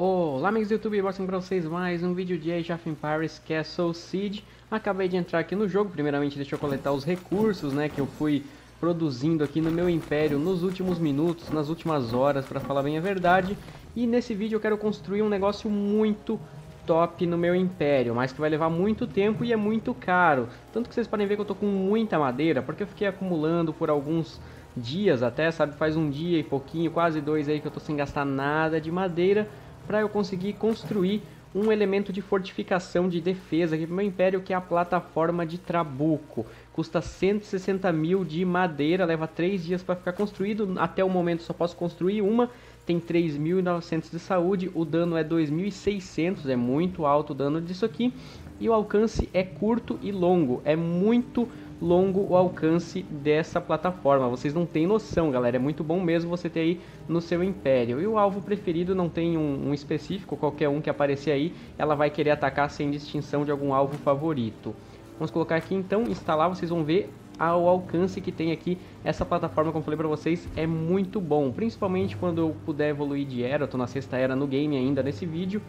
Olá amigos do YouTube, mostrando para vocês mais um vídeo de Age of Empires Castle Siege Acabei de entrar aqui no jogo, primeiramente deixa eu coletar os recursos né, que eu fui produzindo aqui no meu império nos últimos minutos, nas últimas horas, para falar bem a verdade. E nesse vídeo eu quero construir um negócio muito top no meu império, mas que vai levar muito tempo e é muito caro. Tanto que vocês podem ver que eu tô com muita madeira, porque eu fiquei acumulando por alguns dias até, sabe, faz um dia e pouquinho, quase dois aí que eu tô sem gastar nada de madeira para eu conseguir construir um elemento de fortificação de defesa aqui para meu império, que é a plataforma de Trabuco. Custa 160 mil de madeira, leva 3 dias para ficar construído. Até o momento só posso construir uma, tem 3.900 de saúde, o dano é 2.600, é muito alto o dano disso aqui. E o alcance é curto e longo, é muito longo o alcance dessa plataforma. Vocês não têm noção, galera. É muito bom mesmo você ter aí no seu império. E o alvo preferido não tem um, um específico, qualquer um que aparecer aí, ela vai querer atacar sem distinção de algum alvo favorito. Vamos colocar aqui então, instalar, vocês vão ver ao alcance que tem aqui essa plataforma, como falei para vocês, é muito bom, principalmente quando eu puder evoluir de era, eu tô na sexta era no game ainda nesse vídeo,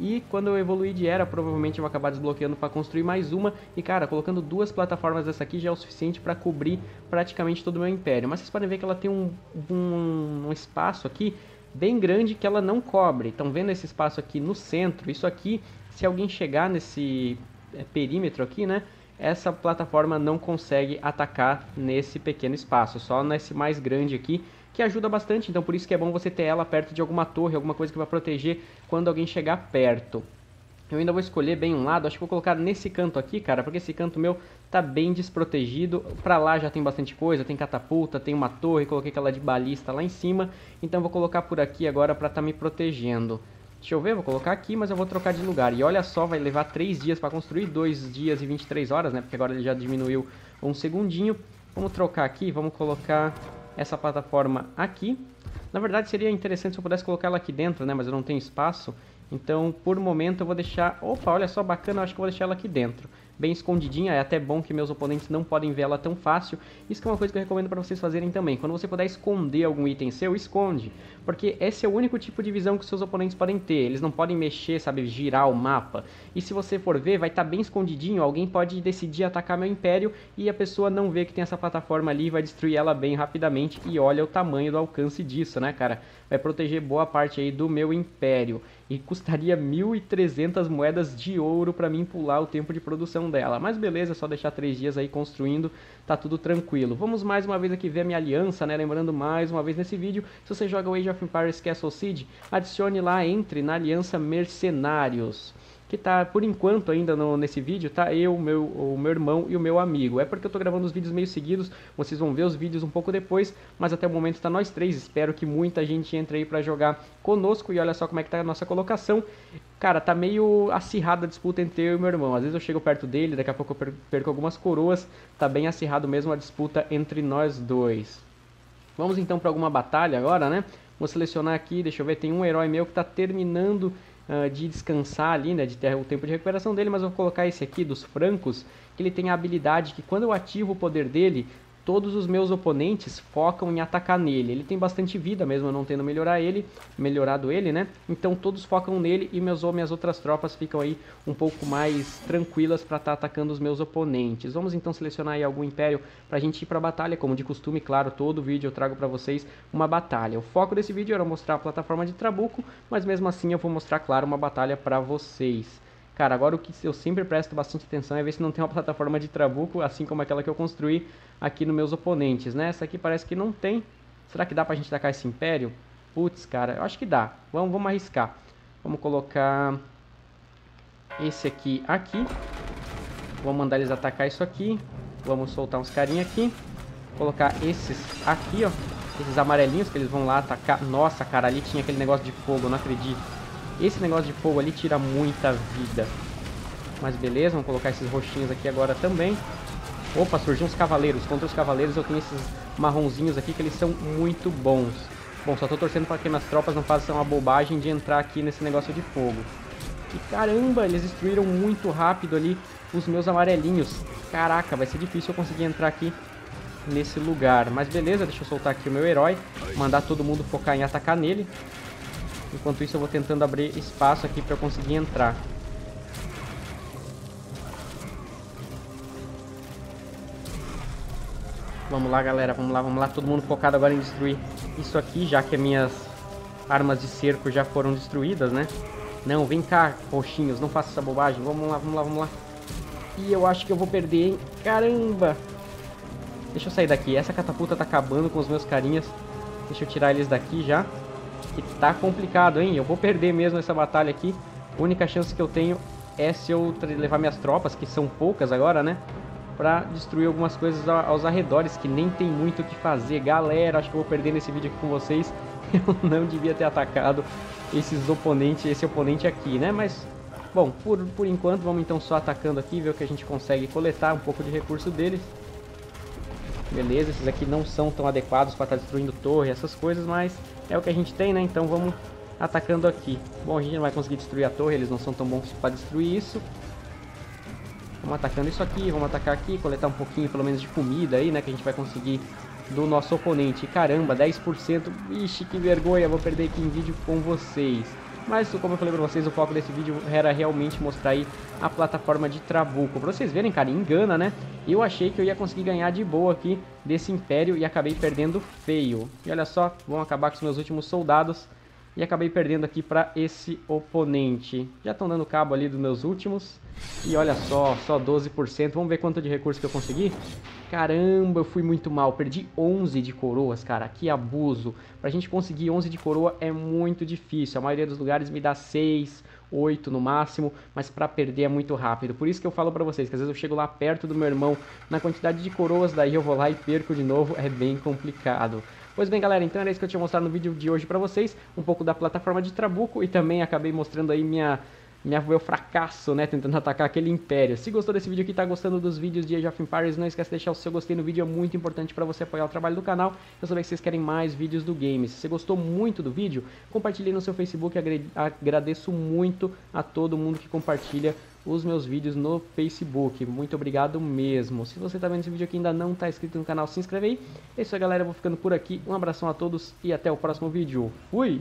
e quando eu evoluir de era, provavelmente eu vou acabar desbloqueando para construir mais uma. E cara, colocando duas plataformas dessa aqui já é o suficiente para cobrir praticamente todo o meu império. Mas vocês podem ver que ela tem um, um, um espaço aqui bem grande que ela não cobre. Estão vendo esse espaço aqui no centro? Isso aqui, se alguém chegar nesse é, perímetro aqui, né? Essa plataforma não consegue atacar nesse pequeno espaço, só nesse mais grande aqui que ajuda bastante, então por isso que é bom você ter ela perto de alguma torre, alguma coisa que vai proteger quando alguém chegar perto. Eu ainda vou escolher bem um lado, acho que vou colocar nesse canto aqui, cara, porque esse canto meu tá bem desprotegido. Pra lá já tem bastante coisa, tem catapulta, tem uma torre, coloquei aquela de balista lá em cima. Então vou colocar por aqui agora pra tá me protegendo. Deixa eu ver, vou colocar aqui, mas eu vou trocar de lugar. E olha só, vai levar 3 dias para construir, 2 dias e 23 horas, né? Porque agora ele já diminuiu um segundinho. Vamos trocar aqui, vamos colocar essa plataforma aqui. Na verdade seria interessante se eu pudesse colocar ela aqui dentro, né? Mas eu não tenho espaço. Então, por momento, eu vou deixar... Opa, olha só, bacana, eu acho que eu vou deixar ela aqui dentro bem escondidinha, é até bom que meus oponentes não podem ver ela tão fácil. Isso é uma coisa que eu recomendo para vocês fazerem também. Quando você puder esconder algum item seu, esconde, porque esse é o único tipo de visão que seus oponentes podem ter. Eles não podem mexer, sabe, girar o mapa. E se você for ver, vai estar tá bem escondidinho, alguém pode decidir atacar meu império e a pessoa não vê que tem essa plataforma ali e vai destruir ela bem rapidamente. E olha o tamanho do alcance disso, né, cara? Vai proteger boa parte aí do meu império e custaria 1.300 moedas de ouro para mim pular o tempo de produção dela. Mas beleza, só deixar três dias aí construindo, tá tudo tranquilo. Vamos mais uma vez aqui ver a minha aliança, né? Lembrando mais uma vez nesse vídeo, se você joga Age of Empires Castle Siege, adicione lá, entre na aliança Mercenários que tá, por enquanto, ainda no, nesse vídeo, tá eu, meu, o meu irmão e o meu amigo. É porque eu tô gravando os vídeos meio seguidos, vocês vão ver os vídeos um pouco depois, mas até o momento tá nós três. Espero que muita gente entre aí pra jogar conosco e olha só como é que tá a nossa colocação. Cara, tá meio acirrada a disputa entre eu e meu irmão. Às vezes eu chego perto dele, daqui a pouco eu perco algumas coroas. Tá bem acirrado mesmo a disputa entre nós dois. Vamos então para alguma batalha agora, né? Vou selecionar aqui, deixa eu ver, tem um herói meu que tá terminando uh, de descansar ali, né, de ter o tempo de recuperação dele, mas eu vou colocar esse aqui dos francos, que ele tem a habilidade que quando eu ativo o poder dele, todos os meus oponentes focam em atacar nele. Ele tem bastante vida mesmo, eu não tendo melhorar ele, melhorado ele, né? Então todos focam nele e meus minhas outras tropas ficam aí um pouco mais tranquilas para estar tá atacando os meus oponentes. Vamos então selecionar aí algum império para a gente ir para batalha, como de costume, claro, todo vídeo eu trago para vocês uma batalha. O foco desse vídeo era mostrar a plataforma de Trabuco, mas mesmo assim eu vou mostrar, claro, uma batalha para vocês. Cara, agora o que eu sempre presto bastante atenção é ver se não tem uma plataforma de trabuco, assim como aquela que eu construí aqui nos meus oponentes, né? Essa aqui parece que não tem. Será que dá pra gente tacar esse império? Putz, cara, eu acho que dá. Vamos, vamos arriscar. Vamos colocar esse aqui aqui. Vamos mandar eles atacar isso aqui. Vamos soltar uns carinha aqui. Colocar esses aqui, ó. Esses amarelinhos que eles vão lá atacar. Nossa, cara, ali tinha aquele negócio de fogo, não acredito. Esse negócio de fogo ali tira muita vida. Mas beleza, vamos colocar esses roxinhos aqui agora também. Opa, surgiu uns cavaleiros. Contra os cavaleiros eu tenho esses marronzinhos aqui que eles são muito bons. Bom, só tô torcendo para que minhas tropas não façam a bobagem de entrar aqui nesse negócio de fogo. E caramba, eles destruíram muito rápido ali os meus amarelinhos. Caraca, vai ser difícil eu conseguir entrar aqui nesse lugar. Mas beleza, deixa eu soltar aqui o meu herói. Mandar todo mundo focar em atacar nele. Enquanto isso eu vou tentando abrir espaço aqui para conseguir entrar. Vamos lá, galera. Vamos lá, vamos lá. Todo mundo focado agora em destruir isso aqui, já que as minhas armas de cerco já foram destruídas, né? Não, vem cá, roxinhos. Não faça essa bobagem. Vamos lá, vamos lá, vamos lá. E eu acho que eu vou perder, hein? Caramba! Deixa eu sair daqui. Essa catapulta tá acabando com os meus carinhas. Deixa eu tirar eles daqui já. Que tá complicado, hein? Eu vou perder mesmo essa batalha aqui. A única chance que eu tenho é se eu levar minhas tropas, que são poucas agora, né? para destruir algumas coisas aos arredores, que nem tem muito o que fazer. Galera, acho que eu vou perder nesse vídeo aqui com vocês. Eu não devia ter atacado esses oponentes, esse oponente aqui, né? Mas, bom, por, por enquanto vamos então só atacando aqui, ver o que a gente consegue coletar, um pouco de recurso deles. Beleza, esses aqui não são tão adequados para estar tá destruindo torre, essas coisas, mas é o que a gente tem, né? Então vamos atacando aqui. Bom, a gente não vai conseguir destruir a torre, eles não são tão bons para destruir isso. Vamos atacando isso aqui, vamos atacar aqui, coletar um pouquinho pelo menos de comida aí, né, que a gente vai conseguir do nosso oponente. Caramba, 10%, ixi, que vergonha, vou perder aqui em vídeo com vocês. Mas, como eu falei pra vocês, o foco desse vídeo era realmente mostrar aí a plataforma de Trabuco. Pra vocês verem, cara, engana, né? Eu achei que eu ia conseguir ganhar de boa aqui desse Império e acabei perdendo feio. E olha só, vão acabar com os meus últimos soldados e acabei perdendo aqui para esse oponente. Já estão dando cabo ali dos meus últimos. E olha só, só 12%. Vamos ver quanto de recurso que eu consegui? Caramba, eu fui muito mal. Perdi 11 de coroas, cara. Que abuso. Pra gente conseguir 11 de coroa é muito difícil. A maioria dos lugares me dá 6, 8 no máximo. Mas pra perder é muito rápido. Por isso que eu falo pra vocês que às vezes eu chego lá perto do meu irmão na quantidade de coroas. Daí eu vou lá e perco de novo. É bem complicado. Pois bem, galera, então era isso que eu tinha mostrado no vídeo de hoje pra vocês, um pouco da plataforma de Trabuco e também acabei mostrando aí minha minha, meu fracasso, né, tentando atacar aquele império. Se gostou desse vídeo aqui, tá gostando dos vídeos de Age of Empires, não esquece de deixar o seu gostei no vídeo, é muito importante para você apoiar o trabalho do canal. Eu saber que vocês querem mais vídeos do game. Se você gostou muito do vídeo, compartilhe no seu Facebook, agradeço muito a todo mundo que compartilha os meus vídeos no Facebook. Muito obrigado mesmo. Se você está vendo esse vídeo aqui e ainda não está inscrito no canal, se inscreve aí. É isso aí, galera. Eu vou ficando por aqui. Um abração a todos e até o próximo vídeo. Fui!